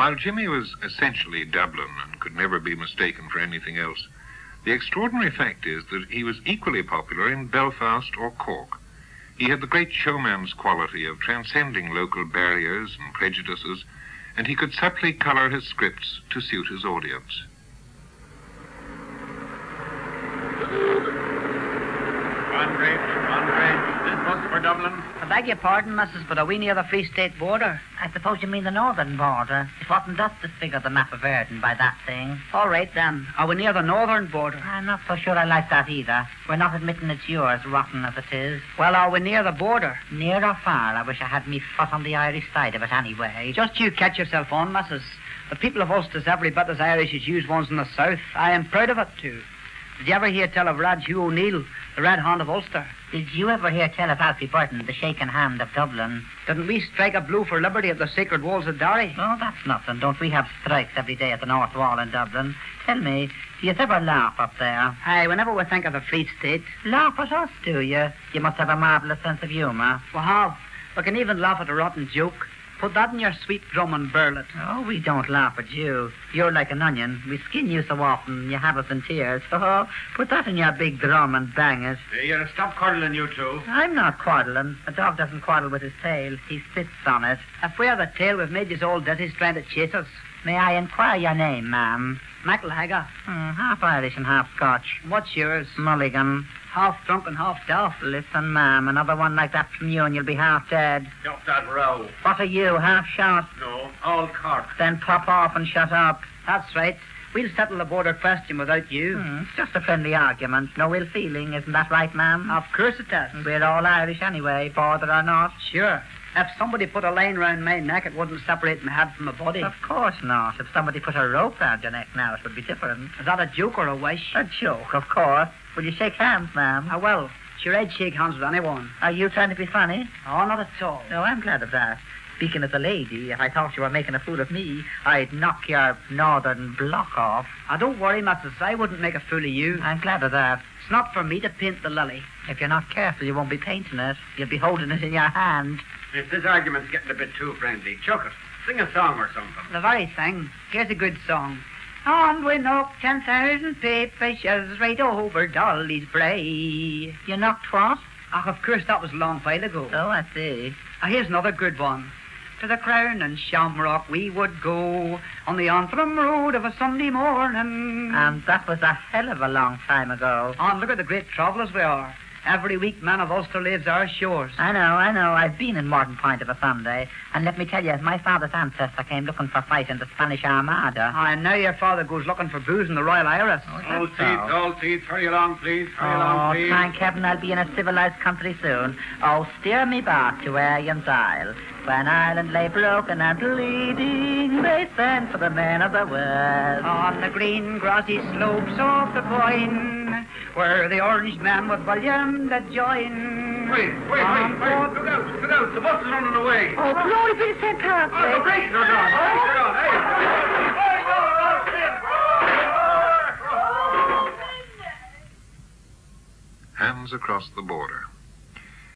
While Jimmy was essentially Dublin and could never be mistaken for anything else, the extraordinary fact is that he was equally popular in Belfast or Cork. He had the great showman's quality of transcending local barriers and prejudices, and he could subtly color his scripts to suit his audience. For Dublin? I beg your pardon, missus, but are we near the Free State border? I suppose you mean the northern border. It wasn't us that figured the map of Erin by that thing. All right, then. Are we near the northern border? I'm not so sure I like that either. We're not admitting it's yours, rotten as it is. Well, are we near the border? Near or far? I wish I had me foot on the Irish side of it anyway. Just you catch yourself on, missus. The people of Ulster's every bit as Irish as you ones in the south. I am proud of it, too. Did you ever hear tell of Red Hugh O'Neill, the Red Hand of Ulster? Did you ever hear tell of Alfie Byrne, the shaken hand of Dublin? Didn't we strike a blow for liberty at the sacred walls of Derry? Oh, that's nothing. Don't we have strikes every day at the North Wall in Dublin? Tell me, do you ever laugh up there? Aye, whenever we think of the Free State. Laugh at us, do you? You must have a marvellous sense of humour. We have. We can even laugh at a rotten joke. Put that in your sweet drum and burl it. Oh, we don't laugh at you. You're like an onion. We skin you so often, you have us in tears. Oh, put that in your big drum and bang it. Hey, you stop quarreling, you two. I'm not quarreling. A dog doesn't quarrel with his tail. He sits on it. If we have a tail, we've made you all dead. He's trying to chase us. May I inquire your name, ma'am? Michael Hager. Hmm, half Irish and half Scotch. What's yours? Mulligan. Half drunk and half daft. Listen, ma'am, another one like that from you and you'll be half dead. Stop that row. What are you, half shot? No, all Cork. Then pop off and shut up. That's right. We'll settle the border question without you. Hmm, it's just a friendly argument. No ill feeling, isn't that right, ma'am? Of course it is. We're all Irish anyway, border or not. Sure. If somebody put a line round my neck, it wouldn't separate my head from my body. Of course not. If somebody put a rope round your neck now, it would be different. Is that a joke or a wish? A joke, of course. Will you shake hands, ma'am? I will. Sure, I'd shake hands with anyone. Are you trying to be funny? Oh, not at all. No, I'm glad of that. Speaking as a lady, if I thought you were making a fool of me, I'd knock your northern block off. Ah, don't worry, missus. I wouldn't make a fool of you. I'm glad of that. It's not for me to paint the lily. If you're not careful, you won't be painting it. You'll be holding it in your hand. If this argument's getting a bit too friendly, chuck it. Sing a song or something. The very thing. Here's a good song. On we knocked ten thousand fishes right over Dolly's Brae. You knocked what? Ah, of course, that was a long while ago. Oh, I see. Ah, here's another good one. To the Crown and Shamrock we would go on the Antrim Road of a Sunday morning. And that was a hell of a long time ago. And look at the great travellers we are. Every week, man of Ulster leaves our shores. I know, I know. I've been in Morton Point of a Sunday. And let me tell you, my father's ancestor came looking for fight in the Spanish Armada. And now your father goes looking for booze in the Royal Iris. Oh, all teeth, all teeth. Hurry along, please. Hurry oh, along, please. thank heaven I'll be in a civilized country soon. Oh, steer me back to Erin's Isle. When Ireland lay broken and bleeding, they sent for the men of the West. On the green grassy slopes of the Boyne, where the orange men with William that join. Wait, wait, wait, wait. Look out, look out. The bus is running away. Oh, glory be to St. Patrick. Oh, the brakes are gone. The brakes are gone. Hey. Hands across the border.